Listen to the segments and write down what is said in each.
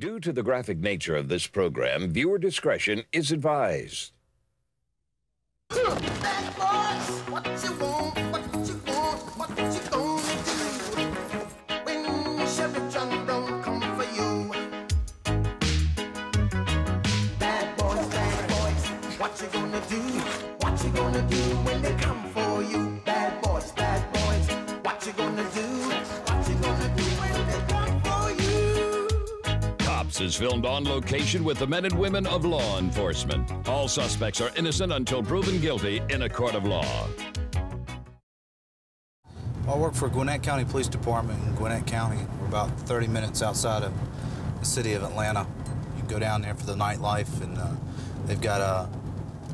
Due to the graphic nature of this program, viewer discretion is advised. Is filmed on location with the men and women of law enforcement. All suspects are innocent until proven guilty in a court of law. I work for Gwinnett County Police Department in Gwinnett County. We're about 30 minutes outside of the city of Atlanta. You go down there for the nightlife, and uh, they've got uh,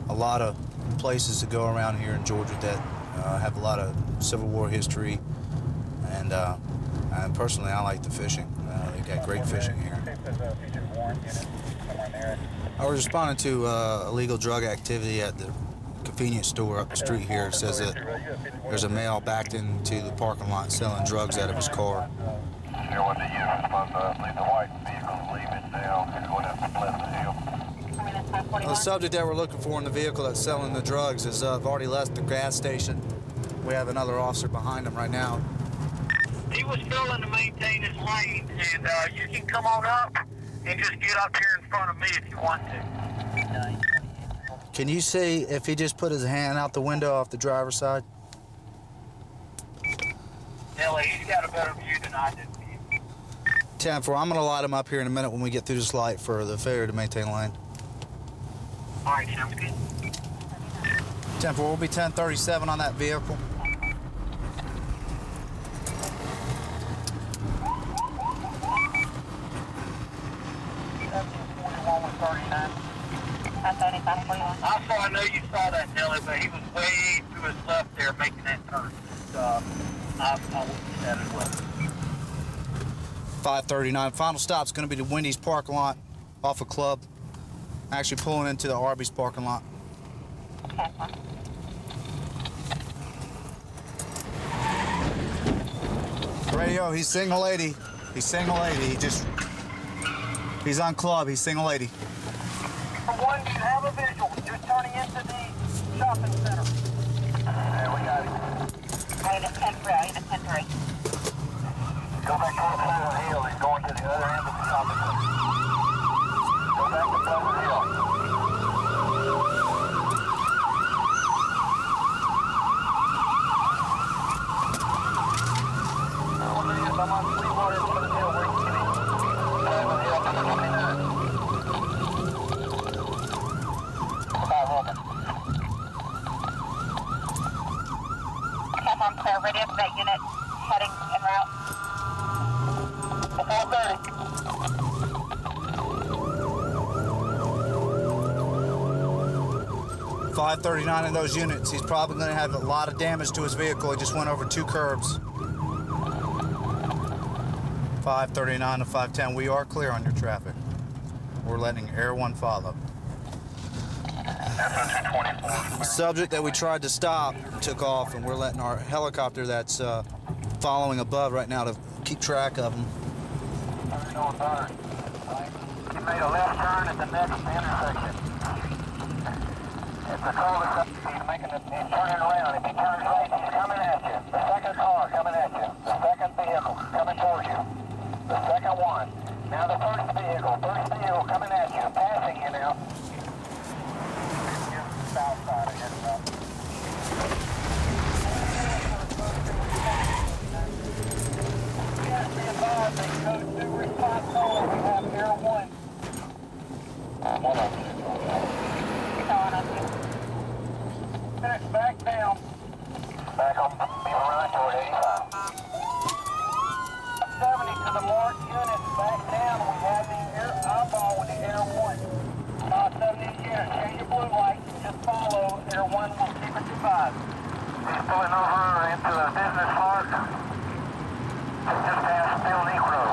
a lot of places to go around here in Georgia that uh, have a lot of Civil War history. And, uh, and personally, I like the fishing. Uh, they've got great fishing here. I was responding to uh, illegal drug activity at the convenience store up the street here. It says that there's a male backed into the parking lot selling drugs out of his car. Here what the unit response, I believe the white vehicle leaving now, going up to Pleasant Hill. The subject that we're looking for in the vehicle that's selling the drugs is uh, already left the gas station. We have another officer behind him right now. He was failing to maintain his lane, and uh, you can come on up and just get up here in front of me if you want to. Can you see if he just put his hand out the window off the driver's side? Nelly, he's got a better view than I did. 10 4. I'm going to light him up here in a minute when we get through this light for the failure to maintain lane. All right, sounds good. 10 4. We'll be 1037 on that vehicle. Saw, I know you saw that, Nelly, but he was way to his left there making that turn. So, uh, I, I looked at that as well. 539. Final stop is going to be the Wendy's parking lot off a club. Actually pulling into the Arby's parking lot. Radio, he's single lady. He's single lady. He just. He's on club. He's single lady. One, you have a visual. You're turning into the shopping center. There we got it. Item 10 3, item 10 Go back towards Pleasant Hill, he's going to the other end 539 in those units. He's probably going to have a lot of damage to his vehicle. He just went over two curbs. 539 to 510. We are clear on your traffic. We're letting Air 1 follow. Subject that we tried to stop took off, and we're letting our helicopter that's uh, following above right now to keep track of him. He made a left turn at the next intersection. Cul-de-sac. He's turning around. If he turns right, he's coming at you. The second car coming at you. The second vehicle coming towards you. The second one. Now the first vehicle. First vehicle coming at you. Passing you now. South side ahead of us. Back down. Back on, be run toward 85. 70 to the mark unit. Back down. We have the air eyeball with the Air 1. Uh, 70 unit. Change your blue light. Just follow. Air 1 will keep it to 5. He's pulling over into a business park. Just past Bill Negro.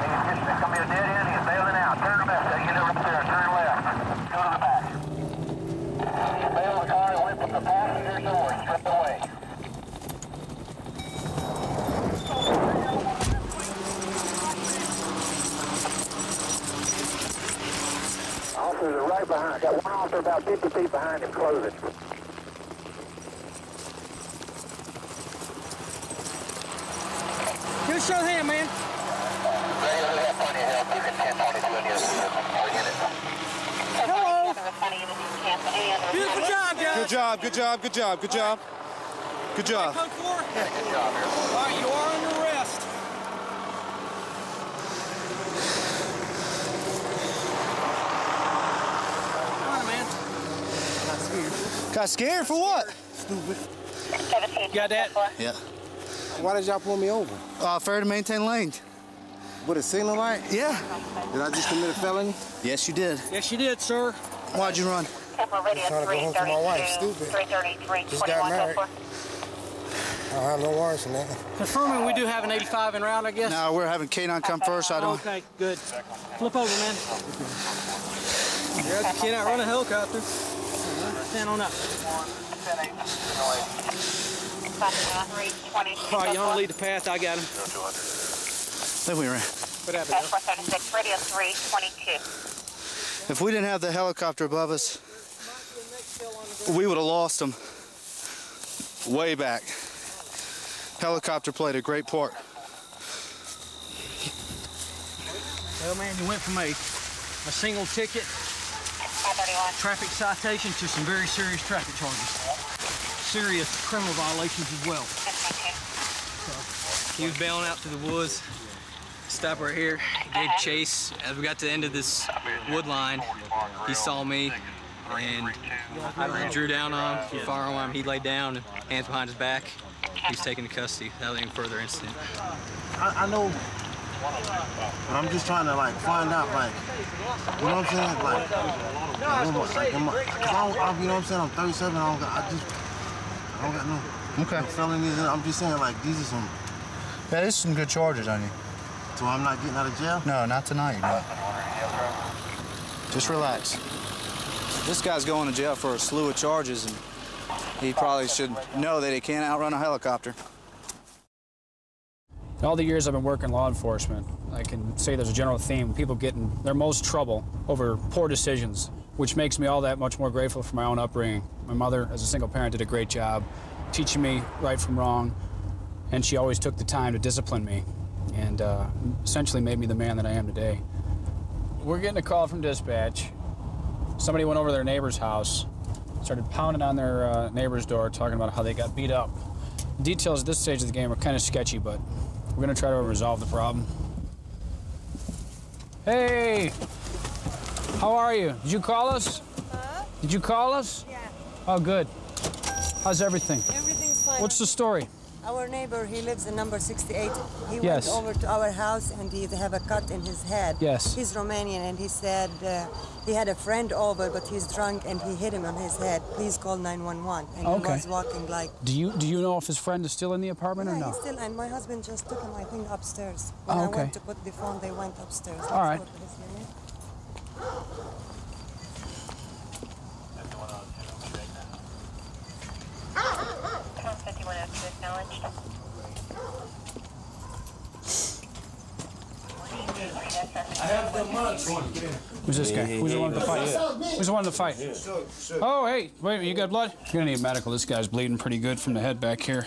He's just, it's gonna be a dead end, he's bailing out. Turn left, get over there, turn left. Go to the back. He bailed the car and went from the passenger door straight away. behind. Got one officer about 50 feet behind him, closing. Give us a show of hand, man. Hello. Beautiful job, guys. Good job, good job, good job, good job. Good job. Code? All right, you are under arrest. Come on, man. Got scared for what? Got that? Yeah. Why did y'all pull me over? Uh, fair to maintain lane. With a signal light? Yeah. Did I just commit a felony? Yes, you did. Yes, you did, sir. Why'd you run? Temple Radio trying to go home to my wife, stupid. Just got 21, married. 04. I have no worries from that. Confirming we do have an 85 en route, I guess. No, we're having K9 come first. I don't. Okay, good. Flip over, man. Yeah, you cannot run a helicopter. Stand on up. All right, you want to lead the path? I got him. Then we ran. What happened? Bill? 436, Radio 322. If we didn't have the helicopter above us, we would have lost them way back. Helicopter played a great part. Well, man, you went from a, a single ticket traffic citation to some very serious traffic charges. Serious criminal violations as well. He was bailing out to the woods. Stop right here. Gave chase. As we got to the end of this wood line, he saw me and I drew down on him, firearm on him. He laid down, hands behind his back. He's taken to custody without any further incident. I, I know, but I'm just trying to like find out, like, you know what I'm saying? Like, like, what am I'm, I, 'cause I don't, I, you know what I'm saying? I'm 37. I don't got, I just, I don't got no. Okay. No felonies. I'm just saying, like, these are some. Yeah, there's some good charges on you. So I'm not getting out of jail. No, not tonight. you're. Just relax. This guy's going to jail for a slew of charges, and he probably should know that he can't outrun a helicopter. In all the years I've been working law enforcement, I can say there's a general theme. People get in their most trouble over poor decisions, which makes me all that much more grateful for my own upbringing. My mother, as a single parent, did a great job teaching me right from wrong, and she always took the time to discipline me and uh, essentially made me the man that I am today. We're getting a call from dispatch. Somebody went over to their neighbor's house, started pounding on their uh, neighbor's door, talking about how they got beat up. Details at this stage of the game are kind of sketchy, but we're gonna try to resolve the problem. Hey, how are you? Did you call us? Did you call us? Yeah, Oh, good. How's everything? everything's fine. What's the story? Our neighbor, he lives in number 68. He Yes. went over to our house and he have a cut in his head. Yes. He's Romanian and he said uh, he had a friend over, but he's drunk and he hit him on his head. Please call 911. And Okay. he was walking like. Do you do you know if his friend is still in the apartment or Yeah, no? he's still, and my husband just took him, I think, upstairs. When Oh, I okay. went to put the phone, they went upstairs. Let's All right. go to his unit. acknowledged. Who's this guy? Who's the one with the fight? Who's the one with the fight? Oh, hey, wait you got blood? You're gonna need medical. This guy's bleeding pretty good from the head back here.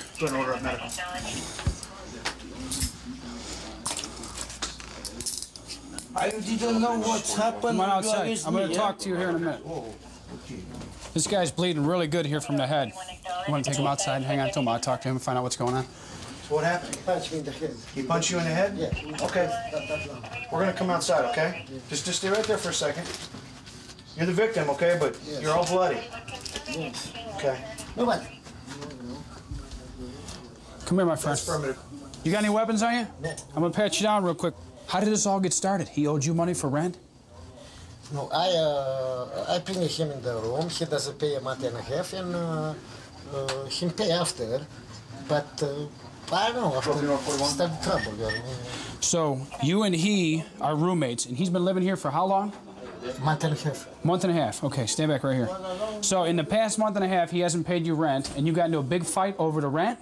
I didn't know what's happened. Come on You outside. I'm gonna talk to you here in a minute. Oh, this guy's bleeding really good here from the head. You wanna take him outside and hang on to him? I'll talk to him and find out what's going on. So what happened? Punch me in the head. He punched you in the head? Yeah. Okay. That, that long. We're gonna come outside, okay? Just just stay right there for a second. You're the victim, okay? But Yes. you're all bloody. Yes. Okay. No, but Come here, my friend. That's affirmative. You got any weapons on you? No. I'm gonna pat you down real quick. How did this all get started? He owed you money for rent? no, I uh, I bring him in the room. He doesn't pay a month and a half, and uh, uh, he pay after. But uh, I don't know. After start trouble. you. So you and he are roommates, and he's been living here for how long? Month and a half. Month and a half. Okay, stay back right here. So in the past month and a half, he hasn't paid you rent, and you got into a big fight over the rent.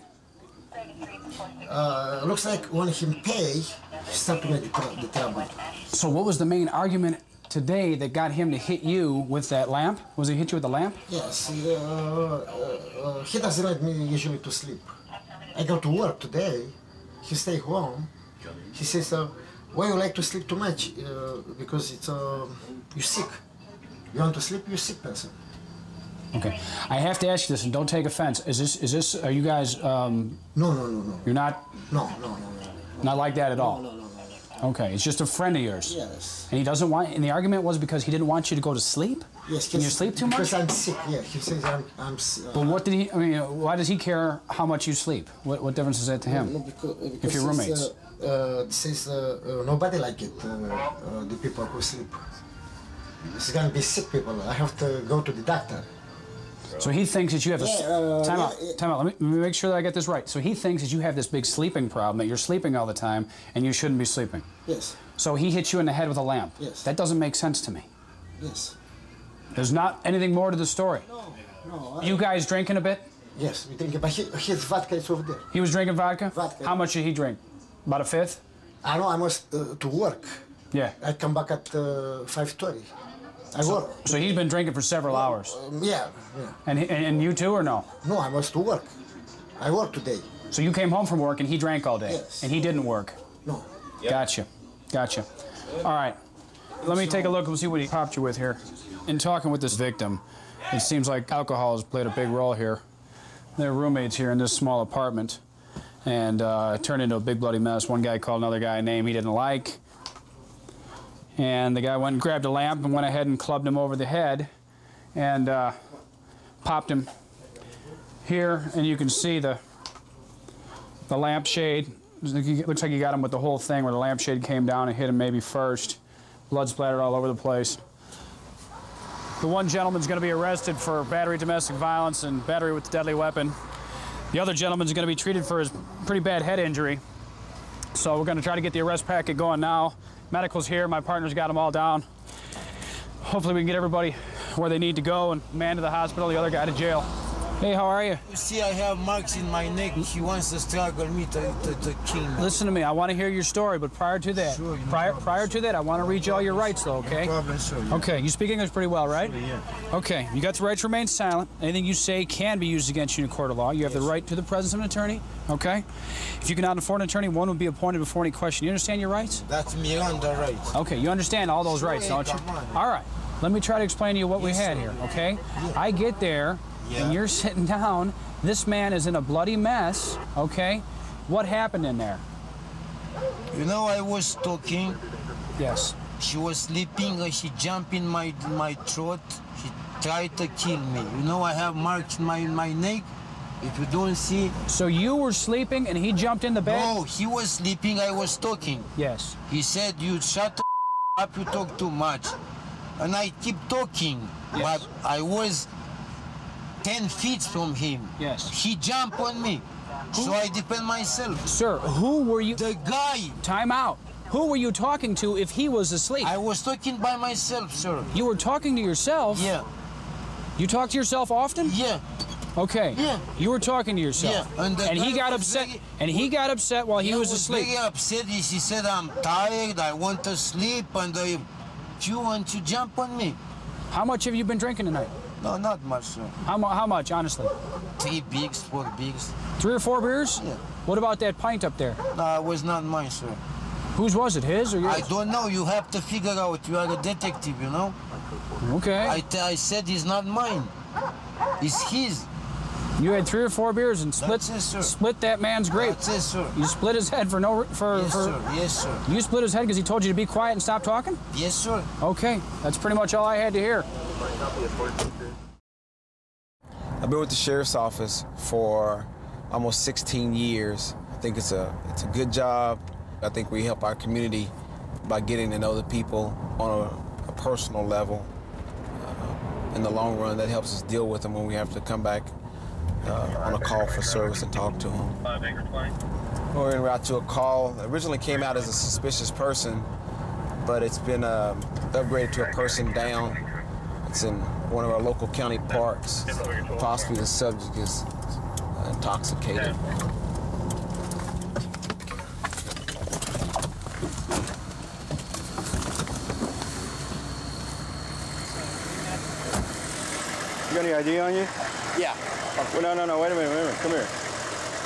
Uh, looks like when he pay, he start to make the, tr- the trouble. So what was the main argument today that got him to hit you with that lamp? Was he hit you with the lamp? Yes, uh, uh, uh, he doesn't let me usually to sleep. I go to work today. He stay home. He says, uh, "Why you like to sleep too much? Uh, because it's uh, you sick. You want to sleep? You sick person." Okay. I have to ask you this, and don't take offense. Is this is this? Are you guys? Um, no, no, no, no. You're not. No, no, no, no. Not like that at all. No, no, no, Okay. It's just a friend of yours. Yes. And he doesn't want. And the argument was because he didn't want you to go to sleep. Yes, Can you sleep too much? Because I'm sick. Yeah, he says I'm. I'm uh, But what did he? I mean, why does he care how much you sleep? What what difference is that to him? No, because, uh, if because you're roommates. Uh, uh, says uh, uh, nobody like it. Uh, uh, the people who sleep. It's gonna be sick people. I have to go to the doctor. So he thinks that you have a Yeah, uh, time yeah, out. Time out. Let me, let me make sure that I get this right. So he thinks that you have this big sleeping problem that you're sleeping all the time and you shouldn't be sleeping. Yes. So he hits you in the head with a lamp. Yes. That doesn't make sense to me. Yes. There's not anything more to the story. No. no. You guys drinking a bit? Yes, we drink but he, his vodka is over there. He was drinking vodka. Vodka. How much did he drink? About a fifth. I know I must uh, to work. Yeah. I come back at uh, five thirty. I work. So he's been drinking for several hours. Um, yeah, yeah. And, he, and and you too, or no? No, I was to work. I work today. So you came home from work and he drank all day, Yes. and he didn't work. No. Gotcha, gotcha. All right, let me take a look and see what he popped you with here. In talking with this victim, it seems like alcohol has played a big role here. They're roommates here in this small apartment, and uh, it turned into a big bloody mess. One guy called another guy a name he didn't like, and the guy went and grabbed a lamp and went ahead and clubbed him over the head, and uh, popped him here, and you can see the the lampshade. Looks like he got him with the whole thing where the lampshade came down and hit him maybe first. Blood splattered all over the place. The one gentleman's going to be arrested for battery domestic violence and battery with a deadly weapon. The other gentleman's going to be treated for his pretty bad head injury. So we're going to try to get the arrest packet going now. Medical's here. My partner's got them all down. Hopefully we can get everybody where they need to go and man to the hospital, the other guy to jail. Hey, how are you? You see, I have marks in my neck. He wants to struggle me to, to, to kill me. Listen to me. I want to hear your story, but prior to that, Sure, no prior problem. prior to that, I want to read you all your rights, though. Okay. No problem, sure, yeah. Okay. You speak English pretty well, right? Sure, yeah. Okay. You got the right to remain silent. Anything you say can be used against you in a court of law. You have the right to the presence of an attorney. Okay. If you cannot afford an attorney, one will be appointed before any question. You understand your rights? That's Miranda rights. Okay. You understand all those rights, Sure, don't you? on. All right. Let me try to explain to you what we had here. Okay. I get there, Yeah. and you're sitting down. This man is in a bloody mess. Okay. What happened in there? You know, I was talking. Yes. She was sleeping. and She jumped in my my throat. She tried to kill me. You know, I have marks in my my neck. If you don't see. So you were sleeping and he jumped in the bed? No, he was sleeping. I was talking. Yes. He said, "You shut the up. You talk too much," and I keep talking. But I was ten feet from him. Yes. He jumped on me, so I defend myself. Sir, who were you? The guy. Time out. Who were you talking to if he was asleep? I was talking by myself, sir. You were talking to yourself? Yeah. You talk to yourself often? Yeah. Okay. Yeah. You were talking to yourself. Yeah, and the he got upset. very- and he got upset while he He was, asleep. very upset. He he said, "I'm tired. I want to sleep." And I, you want to jump on me? How much have you been drinking tonight? No, not much, sir. How, mu- how much, honestly? Three bigs, four bigs. Three or four beers? Yeah. What about that pint up there? No, it was not mine, sir. Whose was it? His or yours? I don't know. You have to figure out. You are a detective, you know. Okay. I, t- I said it's not mine. It's his. You had three or four beers and split That's it, split that man's grape. That's it, sir. You split his head for no re- for Yes, for. sir. Yes, sir. You split his head because he told you to be quiet and stop talking? Yes, sir. Okay, that's pretty much all I had to hear. I've been with the sheriff's office for almost 16 years. I think it's a it's a good job. I think we help our community by getting to know the people on a, a personal level. Uh, in the long run, that helps us deal with them when we have to come back uh, on a call for service and talk to him. We were en route to a call. Originally came out as a suspicious person, but it's been uh, upgraded to a person down. It's in one of our local county parks. Possibly the subject is intoxicated. You got any idea on you? Yeah. Well, no, no, no. Wait a minute. Wait a minute. Come here.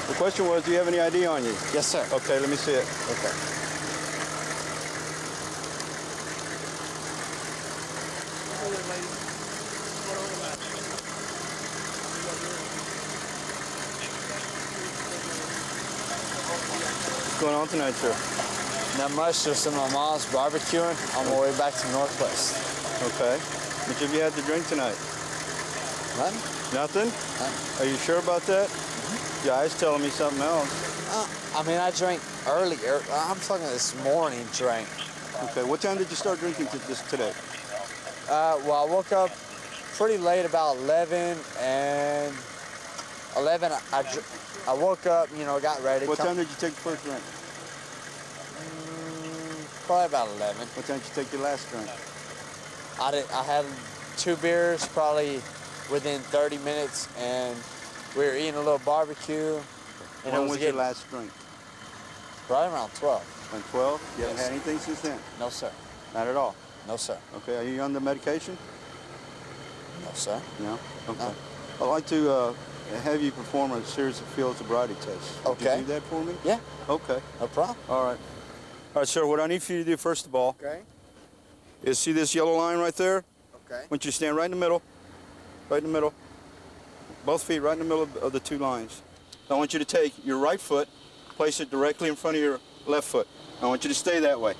The question was, do you have any ID on you? Yes, sir. Okay, let me see it. Okay. What's going on tonight, sir? Not much, just in my mom's barbecuing on my way back to Northwest. Okay. Which have you had to drink tonight? Nothing. Nothing? Are you sure about that? Mm-hmm. Your eyes telling me something else. Uh, I mean, I drank earlier. I'm talking this morning drink. Okay, what time did you start drinking to this today? Uh, well, I woke up pretty late, about 11, and 11, I, I, I woke up, you know, got ready. What time did you take the first drink? Probably about 11. What time did you take your last drink? I, did, I had two beers probably within 30 minutes, and we were eating a little barbecue. And when was was your last drink? Probably around 12. Around 12? You haven't had anything since then? No, sir. Not at all? No, sir. Okay, are you on the medication? No, sir. No? Okay. I'd like to uh, have you perform a series of field sobriety tests. Would Okay. you do that for me? Yeah. Okay. No problem. All right. All right, sir, what I need for you to do, first of all, Okay. is see this yellow line right there? Okay. I want you to stand right in the middle. Right in the middle. Both feet right in the middle of, the two lines. I want you to take your right foot, place it directly in front of your left foot. I want you to stay that way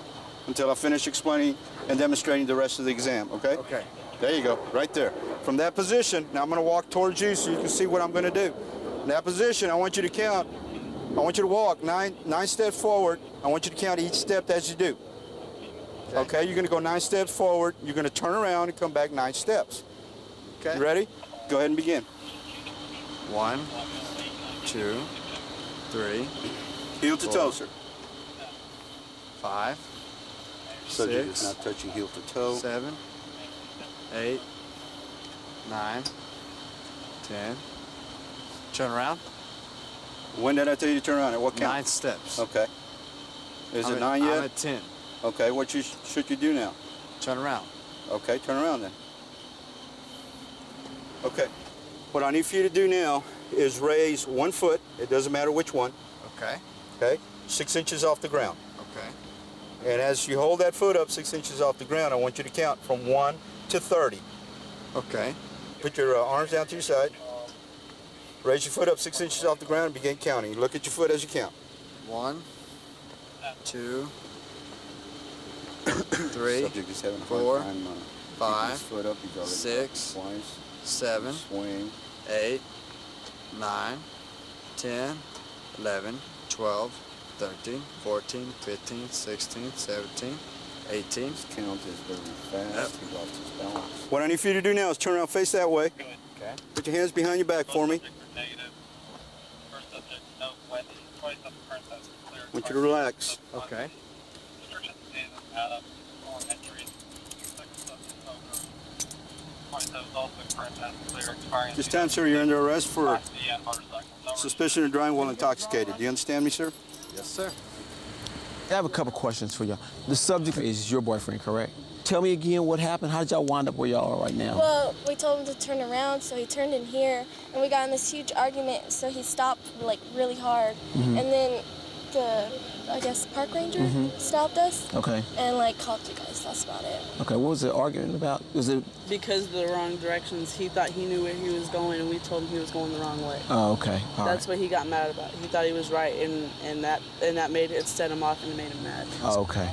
until I finish explaining and demonstrating the rest of the exam, okay? Okay. There you go, right there. From that position, now I'm going to walk towards you so you can see what I'm going to do. In that position, I want you to count. I want you to walk nine nine steps forward. I want you to count each step as you do. Okay, you're going to go nine steps forward. You're going to turn around and come back nine steps. Okay. You ready? Go ahead and begin. One, two, three, Heel to Four. toe, sir. five, Subject is six, not touching heel to toe. seven, eight, nine, ten. Turn around. When did I tell you to turn around? At what count? Nine steps. Okay. Is I'm it at- nine yet? I'm at ten. Okay, what you sh- should you do now? Turn around. Okay, turn around then. Okay. What I need for you to do now is raise one foot, it doesn't matter which one, Okay. okay? Six inches off the ground. Okay. And as you hold that foot up six inches off the ground, I want you to count from one to 30. Okay. Put your uh, arms down to your side. Raise your foot up six inches off the ground and begin counting. Look at your foot as you count. One, two, three, Subject is having a four, uh, five. Six. Seven, Swing. eight, nine, 10, 11, 12, 13, 14, 15, 16, 17, 18. His count is very fast. Yep. He lost his balance. What I need for you to do now is turn around, face that way. Okay. Put your hands behind your back for me. I want you to relax. Okay. This time, sir, you're under arrest for suspicion of driving while intoxicated. Do you understand me, sir? Yes, sir. I have a couple questions for y'all. The subject is your boyfriend, correct? Tell me again what happened. How did y'all wind up where y'all are right now? Well, we told him to turn around, so he turned in here, and we got in this huge argument. So he stopped like really hard, Mhm. and then the, I guess, park ranger Mhm. stopped us Okay. and like called you guys. That's about it. Okay, what was the argument about? Was it? Because of the wrong directions, he thought he knew where he was going, and we told him he was going the wrong way. Oh, okay. All That's right. what he got mad about. He thought he was right, and, and that and that made it set him off and made him mad. Oh, okay.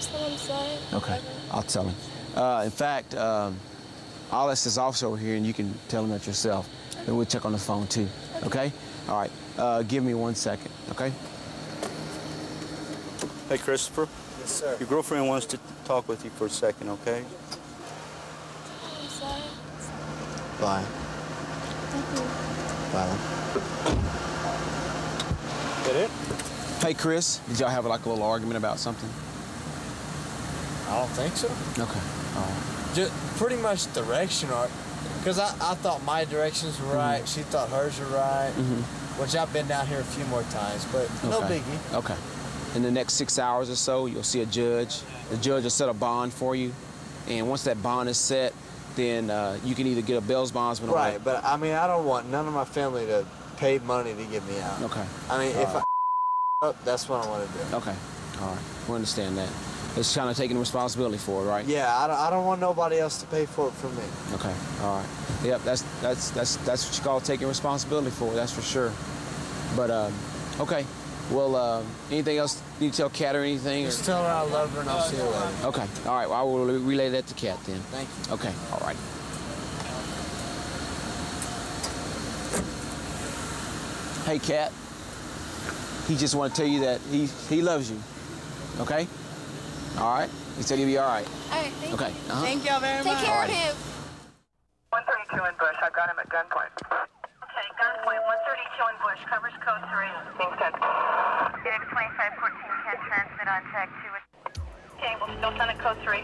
So I'm sorry. Okay. I'll tell him. Uh, in fact, um, I'll ask this officer over here, and you can tell him that yourself. And we'll check on the phone too. Okay? All right. Uh, give me one second. Okay? Hey, Christopher. Yes, sir. Your girlfriend wants to talk with you for a second, okay? I'm sorry. Bye. Bye. That it? Hey, Chris, did y'all have like a little argument about something? I don't think so. Okay. Just pretty much directional. Because I, I thought my directions were right, mm-hmm. she thought hers were right, mm-hmm. which I've been down here a few more times, but no biggie. Okay. In the next six hours or so, you'll see a judge. The judge will set a bond for you. And once that bond is set, then uh, you can either get a bail bondsman or Right, but I mean, I don't want none of my family to pay money to get me out. Okay. I mean, All if right. I up, that's what I want to do. Okay. All right. We understand that. It's kind of taking responsibility for it, right? Yeah, I don't, I don't want nobody else to pay for it for me. Okay. All right. Yep. That's that's that's that's what you call taking responsibility for. That's for sure. But um, okay. Well, uh, anything else you need to tell Kat or anything? Just or? tell her I love her and I'll see her later. Okay. All right. Well, I will relay that to Kat then. Thank you. Okay. All right. Hey, Kat. He just want to tell you that he he loves you. Okay. All right. He said he'll be all right. All right, thank Okay. you. Uh-huh. Thank y'all very Take much. care of him. 132 in Bush. I've got him at gunpoint. Okay, gunpoint. 132 in Bush. Covers code 3. Being sent. Phoenix 2514 can transmit on tag 2. Okay, we'll still send it code 3.